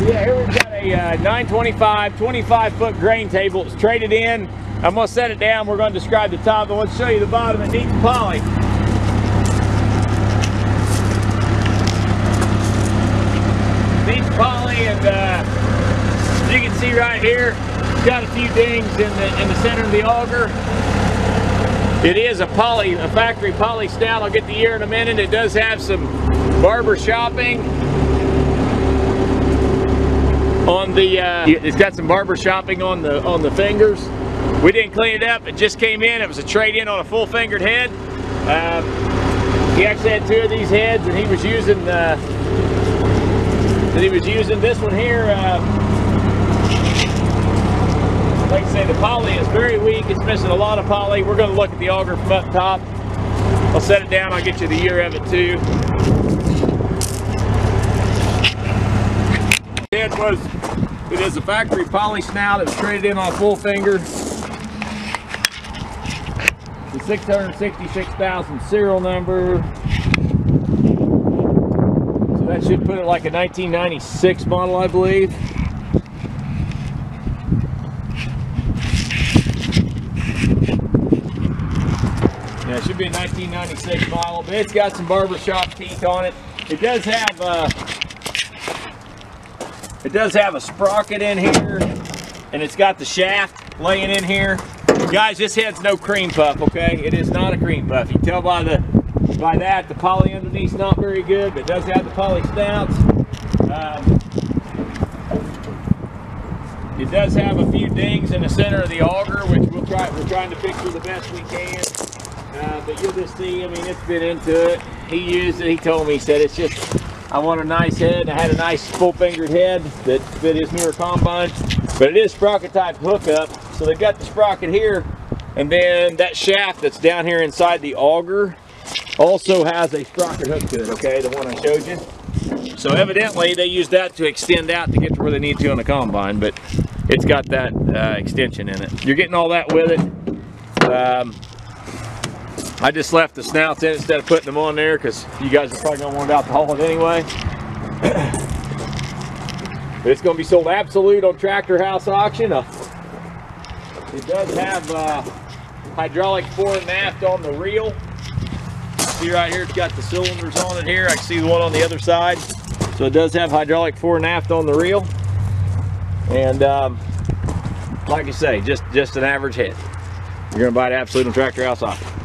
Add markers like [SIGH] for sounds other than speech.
Yeah, here we've got a uh, 925, 25 foot grain table. It's traded in. I'm gonna set it down. We're gonna describe the top. I want to show you the bottom. It needs poly. Needs poly, and uh, you can see right here, it's got a few dings in the in the center of the auger. It is a poly, a factory poly snout. I'll get the year in a minute. It does have some barber shopping on the uh, it's got some barber shopping on the on the fingers. We didn't clean it up. It just came in. It was a trade-in on a full fingered head. Um, he actually had two of these heads and he was using uh, and he was using this one here uh, like I say the poly is very weak. It's missing a lot of poly. We're going to look at the auger from up top. I'll set it down. I'll get you the year of it too head was it is a factory poly now It was traded in on a full finger. The 666,000 serial number. So that should put it like a 1996 model, I believe. Yeah, it should be a 1996 model, but it's got some barbershop teeth on it. It does have uh, it does have a sprocket in here, and it's got the shaft laying in here. Guys, this head's no cream puff, okay? It is not a cream puff. You tell by the by that the poly underneath's not very good, but it does have the poly snouts. Um, it does have a few dings in the center of the auger, which we'll try. We're trying to picture the best we can. Uh, but you'll just see. I mean, it's been into it. He used it. He told me. He said it's just I want a nice head. I had a nice full fingered head that fit his newer combine, but it is sprocket type hookup. So they've got the sprocket here, and then that shaft that's down here inside the auger also has a sprocket hook to it, okay, the one I showed you. So evidently they use that to extend out to get to where they need to on the combine, but it's got that uh, extension in it. You're getting all that with it. Um, I just left the snouts in instead of putting them on there because you guys are probably going to want it out haul it anyway. [CLEARS THROAT] it's going to be sold absolute on Tractor House Auction. Uh, it does have uh, hydraulic fore and aft on the reel. See right here, it's got the cylinders on it here. I can see the one on the other side. So it does have hydraulic fore and aft on the reel. And um, like I say, just, just an average hit. You're going to buy it absolute on Tractor House Auction.